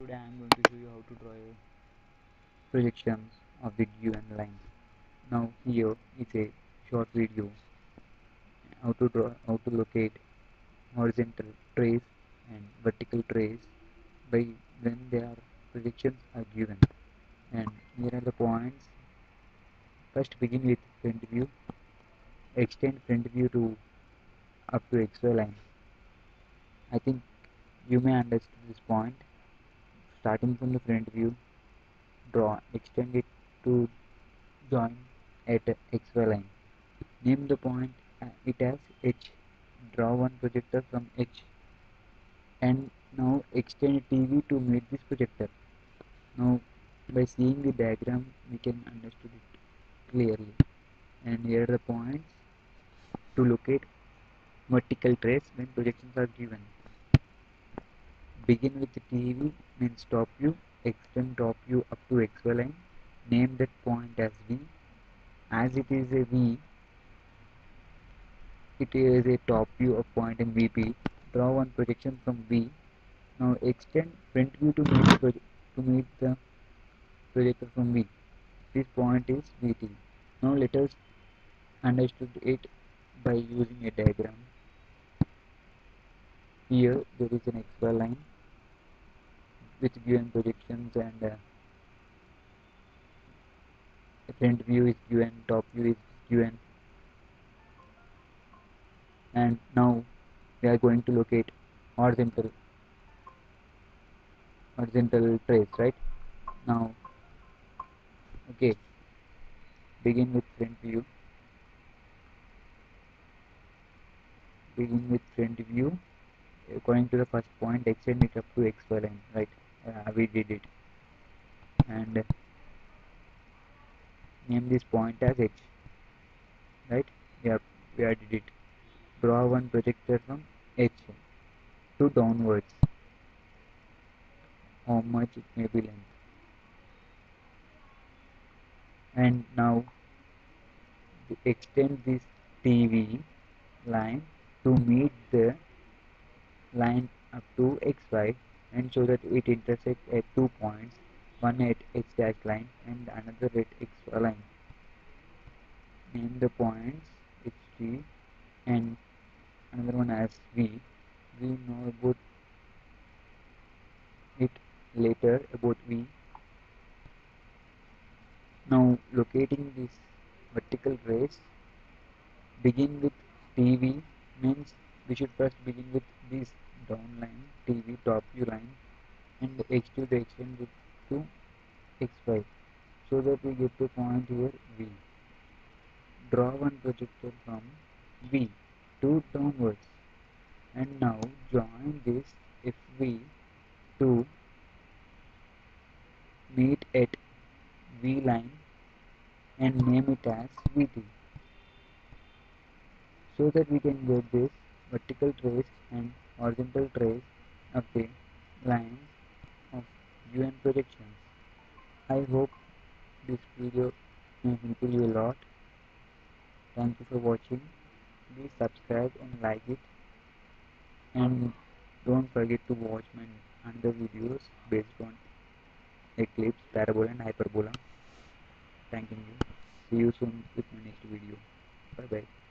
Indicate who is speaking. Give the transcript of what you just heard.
Speaker 1: Today I am going to show you how to draw projections of the given line. Now here is a short video. How to draw how to locate horizontal trace and vertical trace by when their projections are given. And here are the points. First begin with front view. Extend front view to up to xy line. I think you may understand this point starting from the front view draw extend it to join at xy line. Name the point uh, it as h. Draw one projector from h. And now extend TV to meet this projector. Now by seeing the diagram we can understand it clearly. And here are the points to locate vertical trace when projections are given begin with the TV means top view extend top view up to xy line. Name that point as V. As it is a V it is a top view of point in VP draw one projection from V. Now extend front view to meet the, to meet the projector from V. This point is VT now let us understood it by using a diagram. Here there is an xy line with given projections and uh, front view is given top view is given and now we are going to locate horizontal horizontal trace right? Now okay begin with front view. Begin with front view. According to the first point extend it up to xy line right we did it. And name this point as h. Right? Have we did it. Draw one projector from h to downwards. How much it may be length. And now extend this TV line to meet the line up to xy and show that it intersects at two points one at x dash line and another at xy line. Name the points xt and another one as v. We know about it later about v. Now locating this vertical trace begin with TV means we should first begin with this down line TV top view line and x2 the extend it to xy so that we get the point here V. Draw one projector from V to downwards. And now join this FV to meet at V line and name it as VT so that we can get this vertical trace and horizontal trace of the lines of UN projections. I hope this video may help you a lot. Thank you for watching. Please subscribe and like it and don't forget to watch my other videos based on ellipse, parabola and hyperbola. Thanking you. See you soon with my next video. Bye bye.